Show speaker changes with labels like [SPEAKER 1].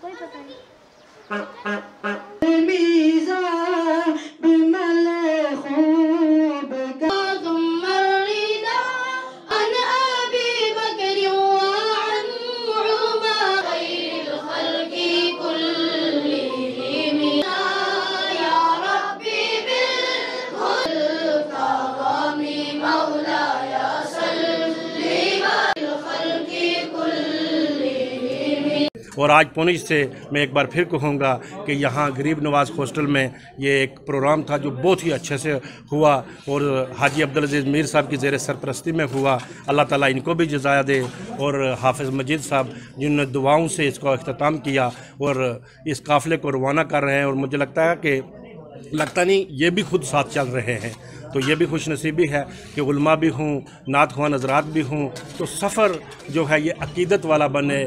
[SPEAKER 1] っごいバカ。
[SPEAKER 2] اور آج پونچ سے میں ایک بار پھر کہوں گا کہ یہاں غریب نواز ہاسٹل میں یہ ایک پروگرام تھا جو بہت ہی اچھے سے ہوا اور حاجی عبدالعزیز میر صاحب کی زیر سرپرستی میں ہوا۔ اللہ تعالیٰ ان کو بھی جزایا دے اور حافظ مجید صاحب جنہوں نے دعاؤں سے اس کو اختتام کیا اور اس قافلے کو روانہ کر رہے ہیں اور مجھے لگتا ہے کہ لگتا نہیں، یہ بھی خود ساتھ چل رہے ہیں۔ تو یہ بھی خوش نصیبی ہے کہ علماء بھی ہوں، نعت خوان حضرات بھی ہوں۔ تو سفر جو ہے، یہ عقیدت والا بنے۔